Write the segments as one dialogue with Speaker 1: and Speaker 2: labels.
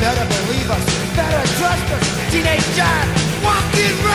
Speaker 1: better believe us, better trust us. Teenage John, walking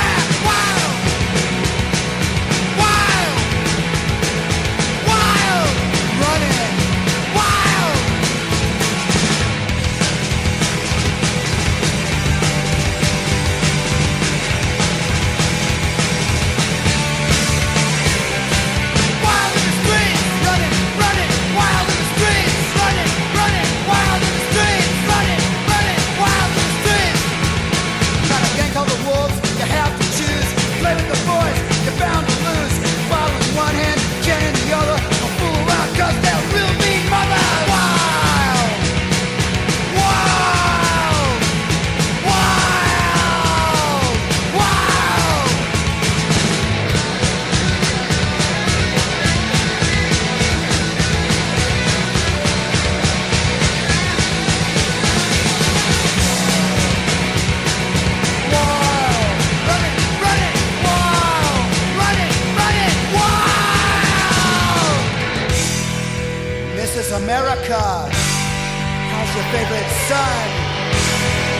Speaker 1: America. How's your favorite son?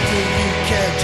Speaker 1: Do you care?